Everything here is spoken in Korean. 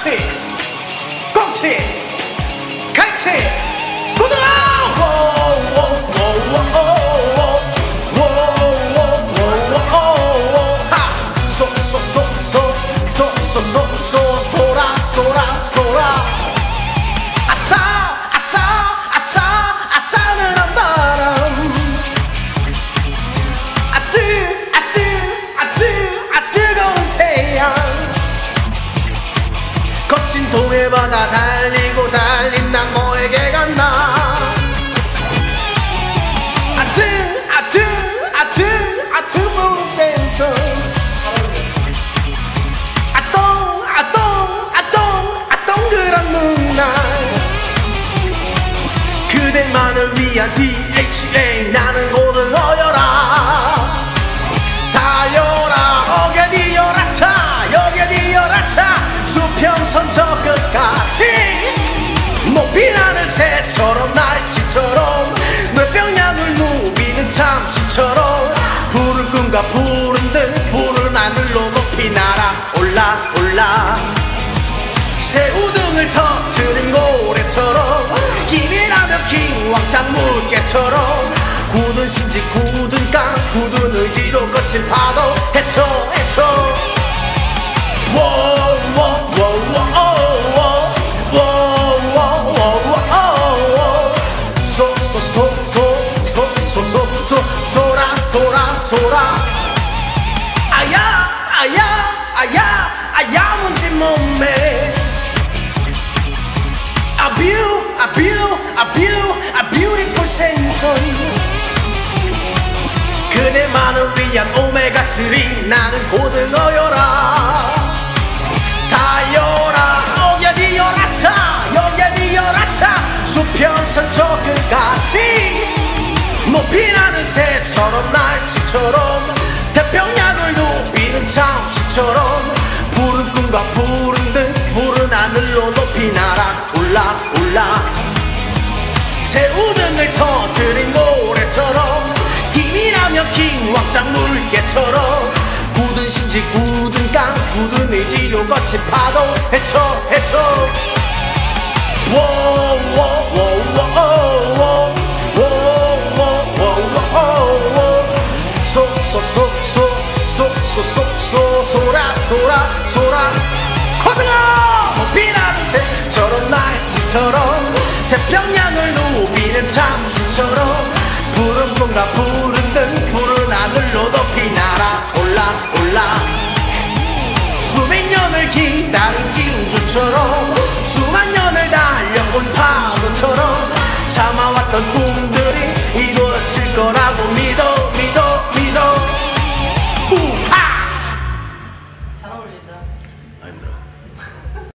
참치! 꽁치! 갈치! 고등어! 소소소소소소소소 소라 소라 소라 달리고 달린 난 너에게 간다. 아뜨 아뜨 아뜨 아뜨 문 센서 아똥 아똥 아똥 아 동그란 눈알 그대만을 위한 DHA 나는 고 높이 나는 새처럼 날치처럼 뇌병약을 누비는 참치처럼 푸른 꿈과 푸른 등 푸른 하늘로 높이 날아 올라 올라. 새우등을 터트린 고래처럼 나면 킹왕짱 물개처럼 굳은 심지 굳은 깡 굳은 의지로 거친 파도 헤쳐 헤쳐 소소소소 소라 소라 소라. 아야 아야 아야 아야 문지 몸매. 아 뷰, 아 뷰, abiu abiu 그대만을 위한 오메가 3 나는 고등어여라. 다여라 여기야 니여라 차 여기야 니여라 차. 수평선 저끝까지 높이 나는 새처럼 날치처럼 태평양을 누비는 참치처럼 푸른 꿈과 푸른 등 푸른 하늘로 높이 날아 올라 올라. 새우 등을 터트린 모래처럼 힘이 나면 킹왕짱 물개처럼 굳은 심지 굳은 깡 굳은 의지로 거친 파도 헤쳐 헤쳐. 소 소소소소소소소 소라 소라 소라. 고등어 높이 나는 새처럼 날치처럼. 태평양을 누비는 참치처럼. 푸른 꿈과 푸른 등 푸른 하늘로 높이 날아 올라 올라. 수백 년을 기다린 진주처럼